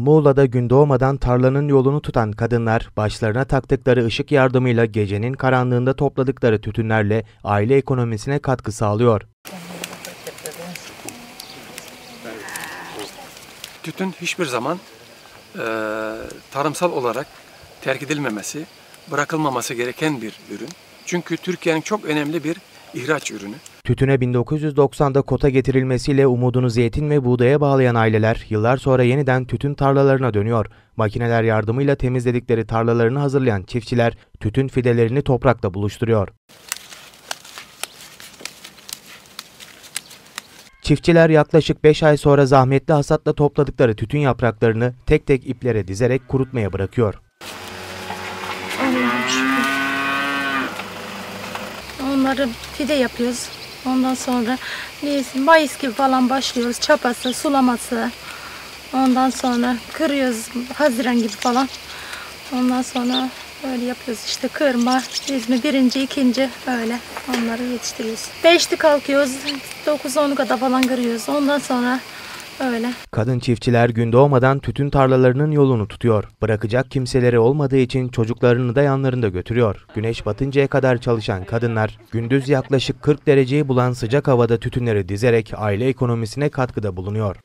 Muğla'da gün doğmadan tarlanın yolunu tutan kadınlar başlarına taktıkları ışık yardımıyla gecenin karanlığında topladıkları tütünlerle aile ekonomisine katkı sağlıyor. Tütün hiçbir zaman eee, tarımsal olarak terk edilmemesi, bırakılmaması gereken bir ürün. Çünkü Türkiye'nin çok önemli bir ihraç ürünü. Tütüne 1990'da kota getirilmesiyle umudunu zeytin ve buğdaya bağlayan aileler yıllar sonra yeniden tütün tarlalarına dönüyor. Makineler yardımıyla temizledikleri tarlalarını hazırlayan çiftçiler tütün fidelerini toprakla buluşturuyor. Çiftçiler yaklaşık 5 ay sonra zahmetli hasatla topladıkları tütün yapraklarını tek tek iplere dizerek kurutmaya bırakıyor. Onları fide yapıyoruz. Ondan sonra neyse, Mayıs gibi falan başlıyoruz. Çapası, sulaması. Ondan sonra kırıyoruz Haziran gibi falan. Ondan sonra öyle yapıyoruz işte kırma, dizme birinci, ikinci öyle onları yetiştiriyoruz. Beşli kalkıyoruz, 9-10 kadar falan kırıyoruz. Ondan sonra öyle. Kadın çiftçiler gün doğmadan tütün tarlalarının yolunu tutuyor. Bırakacak kimseleri olmadığı için çocuklarını da yanlarında götürüyor. Güneş batıncaya kadar çalışan kadınlar gündüz yaklaşık 40 dereceyi bulan sıcak havada tütünleri dizerek aile ekonomisine katkıda bulunuyor.